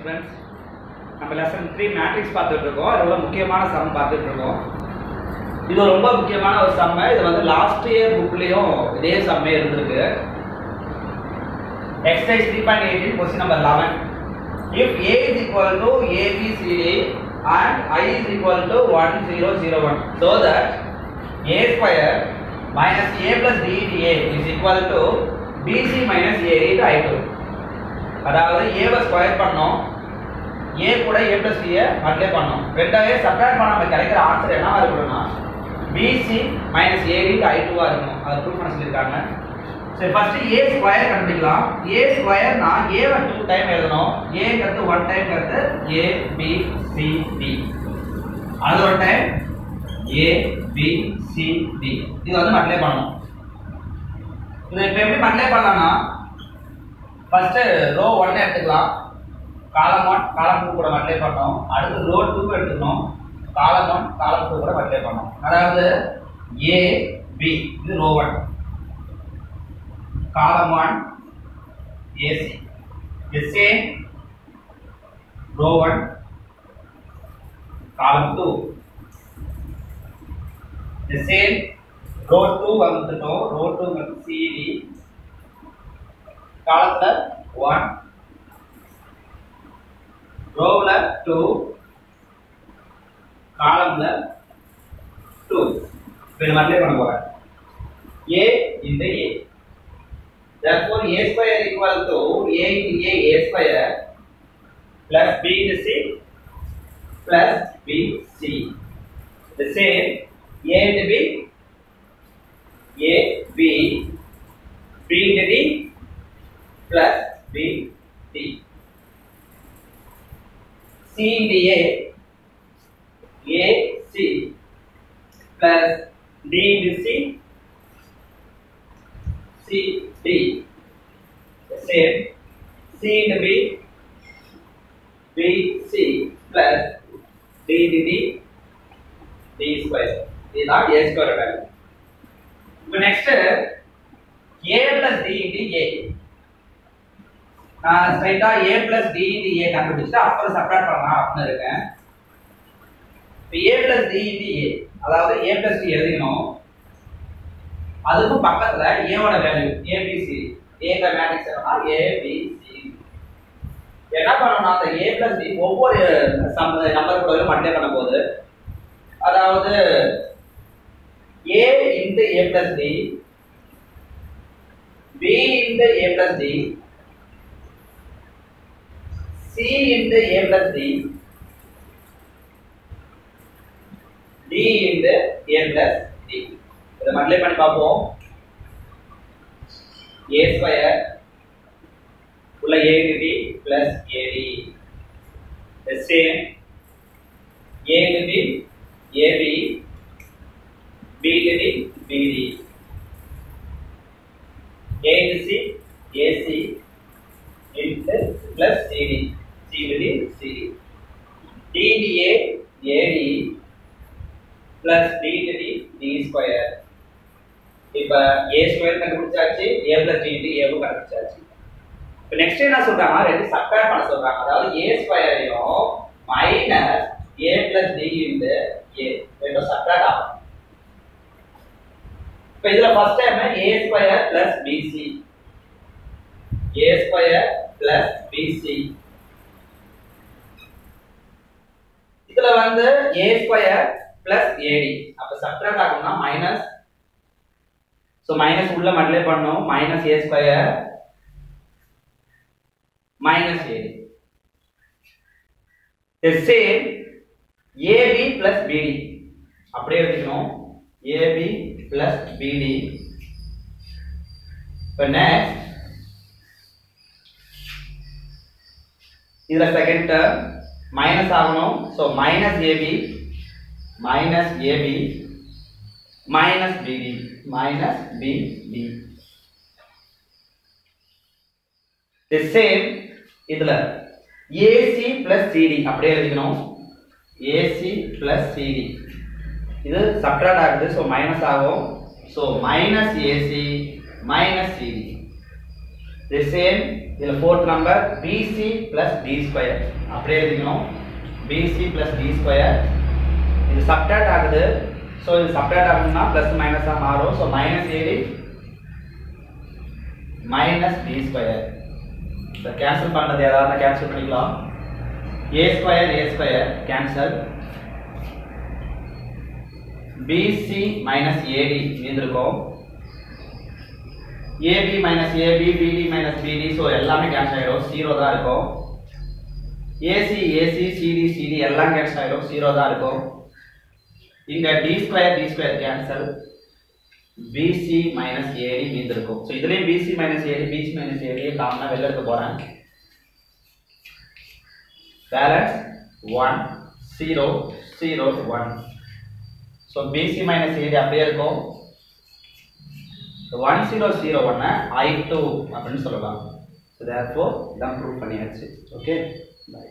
Students நம்ம lesson three matrix பார்த்துட்டு இருக்கோம் ரொம்ப முக்கியமான சம் பார்த்துட்டு இருக்கோம் இது ரொம்ப முக்கியமான ஒரு சம்மை இது வந்து லாஸ்ட் இயர் புக்லேயும் இதே சம்மே இருந்திருக்கு exercise three point eighteen question number eleven if A is equal to A B C D and I is equal to one zero zero one so that A square minus A plus DTA is equal to B C minus A into I two அதாவது ஏவை square பண்ணோம். ஏ கூட ஏ plus பியை multiply பண்ணோம். ரெண்டாவே subtract பண்ண நம்ம கிடைக்கிற answer என்னவா இருக்கணும்னா B C minus ad into i2 ஆ இருக்கணும். அது ப்ரூவ் பண்ண சொல்லியிருக்காங்க. சரி ஃபர்ஸ்ட் ஏ ஸ்கொயர் கண்டுபிடிக்கலாம். ஏ ஸ்கொயர் நான் a வை 2 டைம் எழுதணும். ஏங்கிறது ஒன் டைம் கருத்து ஏ பி சி டி அது ஒரு time A B C D இது வந்து மல்டிப்ளை பண்ணணும். இதை இப்போ எப்படி மல்டிப்ளை பண்ணலாம்னா ஃபஸ்ட்டு ரோ 1 எடுத்துக்கலாம். காலம் ஒன் காலம் டூ கூட மல்டிப்ளை பண்ணோம். அடுத்து ரோ டூக்கு எடுத்துக்கணும். காலம் ஒன் காலம் டூ கூட மல்டிப்ளை பண்ணோம். அதாவது ஏ பி இது row one column one A C The same row 1 column 2. The same row 2 வந்துட்டோம் row 2 வந்து CD காலத்துல 1 ரோவ்ல 2 காலம்ல 2 இப்போ இது மல்டிப்ளை பண்ண போறேன் A இந்த A Therefore, a square equal to a into a, a square plus b into c plus b c. The same a into b, a b, b into d c into a, a c plus d into c C D. The same C into B, B C plus D D D D square. இதுதான் A square value இப்போ next A plus D into A நான் ஸ்ட்ரைட்டா A plus D into A கண்டுபிடிச்சிட்டு அப்புறம் subtract பண்ணலாம் அப்படின்னு இருக்கேன். இப்போ ஏ பிளஸ் D into அதாவது ஏ பிளஸ் டி எழுதினோம் அதுக்கும் பக்கத்துல ஏவோட வேல்யூ ஏபிசி ஏங்க மேட்ரிக்ஸ் என்னன்னா ஏபிசி என்ன பண்ணணும்னா அந்த ஏ பிளஸ் டி ஒவ்வொரு நம்பர் கூட மல்டிப்ளை பண்ண போது அதாவது A into A plus D B into A plus D C into A plus D D into A plus D இதை மல்டிப்ளை பண்ணி பார்ப்போம். ஏ ஸ்கொயர் உள்ள A D plus A D the same. A to b ab b to d bd a to c ac into plus cd c to d cd d to a ad plus d to d d square. இப்ப a square கண்டுபிடிச்சாச்சு a plus d into a கண்டுபிடிச்சாச்சு இப்போ next என்ன சொல்றாங்க? ரெண்டு subtract பண்ண சொல்றாங்க. அதாவது a ஸ்கொயரையும் minus a plus d into a. ரெண்டும் சப்ட்ராக்ட் ஆகும் இப்போ இதுல first time a square plus bc a square plus bc இதுல வந்து a ஸ்கொயர் பிளஸ் ஏடி அப்ப சப்ட்ராக்ட் ஆகும்னா மைனஸ் ஸோ மைனஸ் உள்ள மல்டிப்ளை பண்ணும். Minus A square minus A D same A B plus B D அப்படியே எழுதிக்கணும் A B plus B D இப்போ next இதில் செகண்ட் டேர்ம் மைனஸ் ஆகணும். So minus A B minus A B minus B D minus B D the same இதில் A C plus C D அப்படியே எழுதிக்கணும். A C plus C D இது subtract ஆகுது so minus ஆகும். So minus A C minus C D the same இதுல fourth number B C plus D square அப்படியே எழுதிக்கணும். PC plus D square இது சப்டாட் ஆகுது. ஸோ இது சப்டாட் ஆகணும்னா ப்ளஸ் மைனஸாக மாறும். So minus A D minus D square so cancel பண்ணுறது ஏதாவது கேன்சல் பண்ணிக்கலாம். A square A square cancel B C minus A D மீந்திருக்கும். A B minus A B B D minus B D so எல்லாமே cancel ஆகிடும் zero தான் இருக்கும். A C A C C D C D எல்லாம் cancel ஆகிடும் zero தான் இருக்கும். இங்கே D square D square cancel B C minus A D மீந்திருக்கும். So இதுலேயும் B C minus A D B C minus ஏடியை காமனாக வெளில எடுக்க போகிறேன் balance one zero zero one so B C minus A D அப்படியே இருக்கும். ஒன் ஜீரோ ஜீரோ ஒன்னை ஐ two அப்படின்னு சொல்லலாம். ஸோ தேர் ஃபோர் இதான் ப்ரூவ் பண்ணியாச்சு. Okay bye